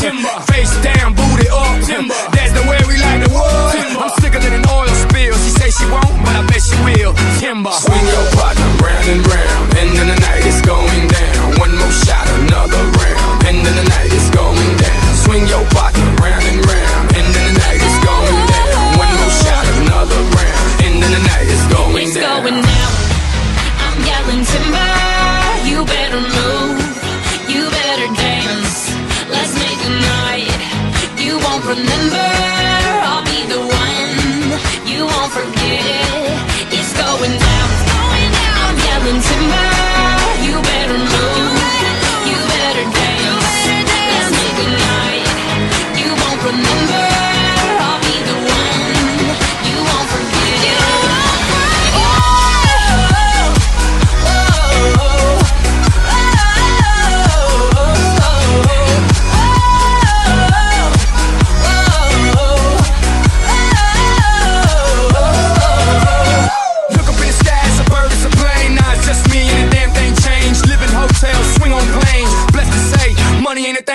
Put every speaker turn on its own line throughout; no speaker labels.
Timber. Face down, booty up. Timber. That's the way we like the wood. I'm sicker than an oil spill. She say she won't, but I bet she will. Timber.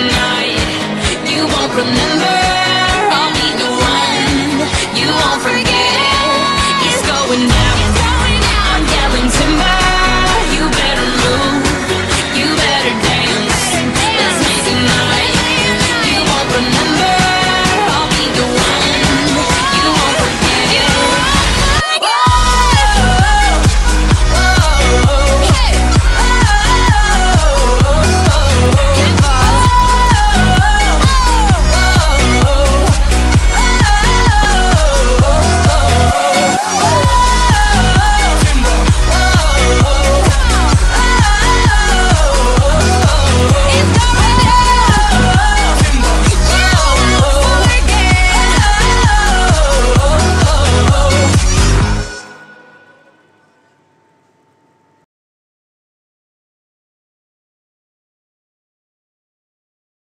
tonight. You won't remember.